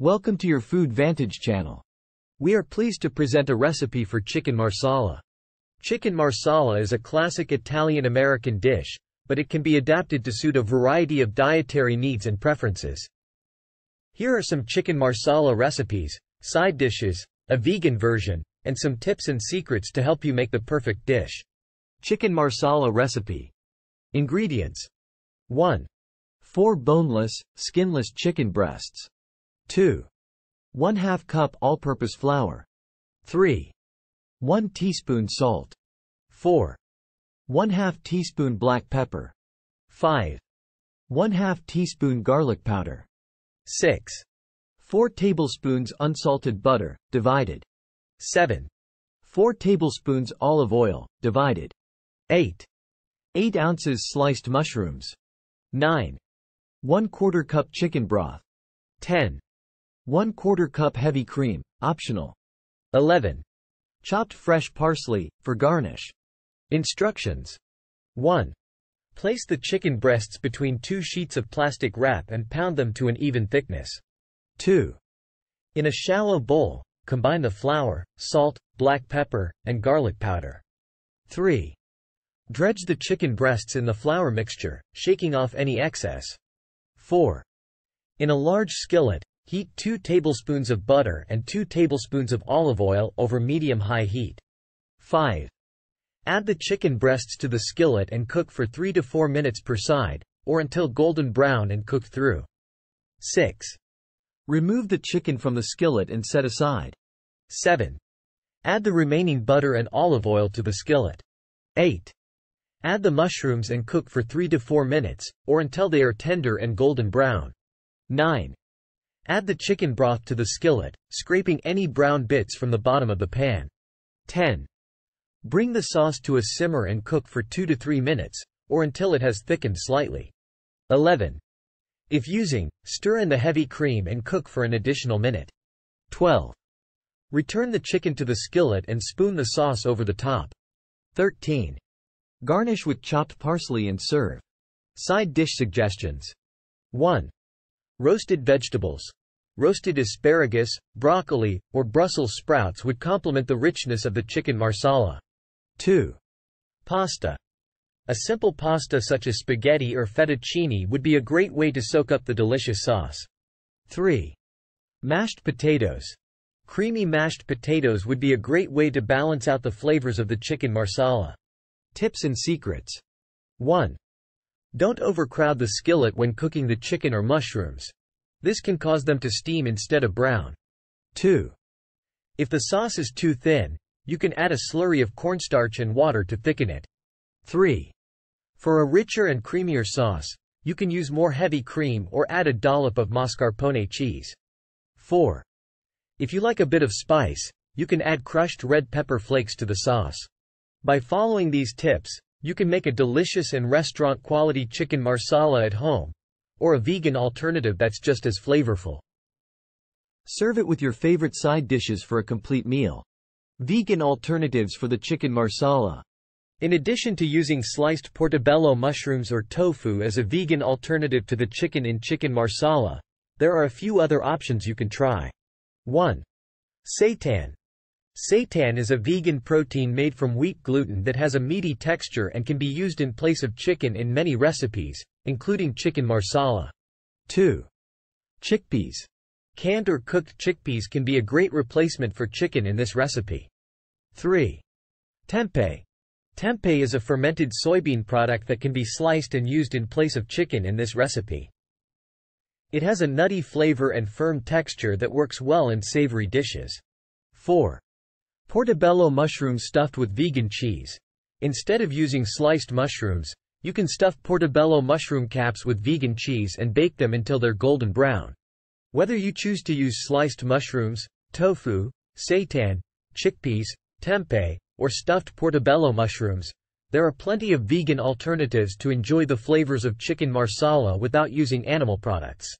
Welcome to your Food Vantage channel. We are pleased to present a recipe for chicken marsala. Chicken marsala is a classic Italian-American dish, but it can be adapted to suit a variety of dietary needs and preferences. Here are some chicken marsala recipes, side dishes, a vegan version, and some tips and secrets to help you make the perfect dish. Chicken marsala recipe. Ingredients. 1. 4 boneless, skinless chicken breasts. 2. 1 2 cup all-purpose flour. 3. 1 teaspoon salt. 4. 1 2 teaspoon black pepper. 5. 1 2 teaspoon garlic powder. 6. 4 tablespoons unsalted butter, divided. 7. 4 tablespoons olive oil, divided. 8. 8 ounces sliced mushrooms. 9. 1 quarter cup chicken broth. 10. 1 quarter cup heavy cream, optional. 11. Chopped fresh parsley, for garnish. Instructions. 1. Place the chicken breasts between two sheets of plastic wrap and pound them to an even thickness. 2. In a shallow bowl, combine the flour, salt, black pepper, and garlic powder. 3. Dredge the chicken breasts in the flour mixture, shaking off any excess. 4. In a large skillet, Heat 2 tablespoons of butter and 2 tablespoons of olive oil over medium-high heat. 5. Add the chicken breasts to the skillet and cook for 3 to 4 minutes per side, or until golden brown and cooked through. 6. Remove the chicken from the skillet and set aside. 7. Add the remaining butter and olive oil to the skillet. 8. Add the mushrooms and cook for 3 to 4 minutes, or until they are tender and golden brown. 9. Add the chicken broth to the skillet, scraping any brown bits from the bottom of the pan. 10. Bring the sauce to a simmer and cook for 2 to 3 minutes, or until it has thickened slightly. 11. If using, stir in the heavy cream and cook for an additional minute. 12. Return the chicken to the skillet and spoon the sauce over the top. 13. Garnish with chopped parsley and serve. Side dish suggestions. 1. Roasted vegetables. Roasted asparagus, broccoli, or Brussels sprouts would complement the richness of the chicken marsala. 2. Pasta. A simple pasta such as spaghetti or fettuccine would be a great way to soak up the delicious sauce. 3. Mashed potatoes. Creamy mashed potatoes would be a great way to balance out the flavors of the chicken marsala. Tips and secrets. 1. Don't overcrowd the skillet when cooking the chicken or mushrooms. This can cause them to steam instead of brown. 2. If the sauce is too thin, you can add a slurry of cornstarch and water to thicken it. 3. For a richer and creamier sauce, you can use more heavy cream or add a dollop of mascarpone cheese. 4. If you like a bit of spice, you can add crushed red pepper flakes to the sauce. By following these tips, you can make a delicious and restaurant-quality chicken marsala at home, or a vegan alternative that's just as flavorful. Serve it with your favorite side dishes for a complete meal. Vegan alternatives for the chicken marsala. In addition to using sliced portobello mushrooms or tofu as a vegan alternative to the chicken in chicken marsala, there are a few other options you can try. 1. Seitan. Seitan is a vegan protein made from wheat gluten that has a meaty texture and can be used in place of chicken in many recipes, including chicken marsala. 2. Chickpeas. Canned or cooked chickpeas can be a great replacement for chicken in this recipe. 3. Tempeh. Tempeh is a fermented soybean product that can be sliced and used in place of chicken in this recipe. It has a nutty flavor and firm texture that works well in savory dishes. 4. Portobello mushrooms stuffed with vegan cheese. Instead of using sliced mushrooms, you can stuff portobello mushroom caps with vegan cheese and bake them until they're golden brown. Whether you choose to use sliced mushrooms, tofu, seitan, chickpeas, tempeh, or stuffed portobello mushrooms, there are plenty of vegan alternatives to enjoy the flavors of chicken marsala without using animal products.